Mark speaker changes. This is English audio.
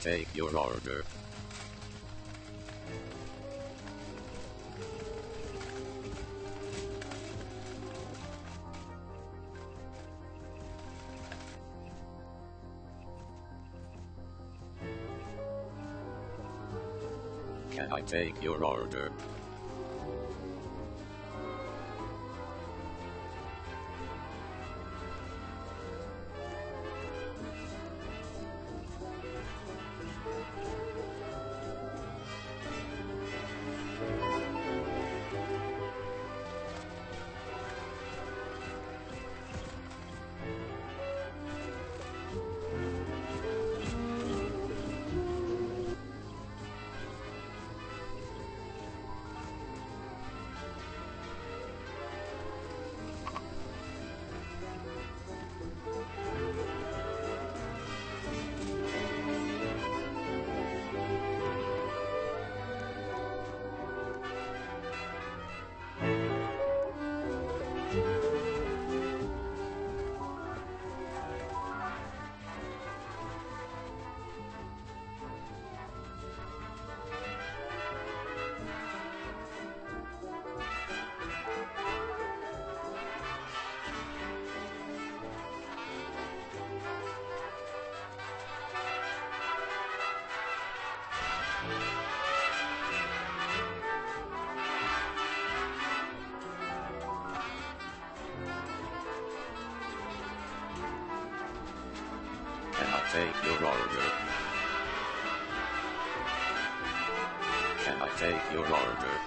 Speaker 1: Take your order? Can I take your order? Can I take your order? Can I take your order?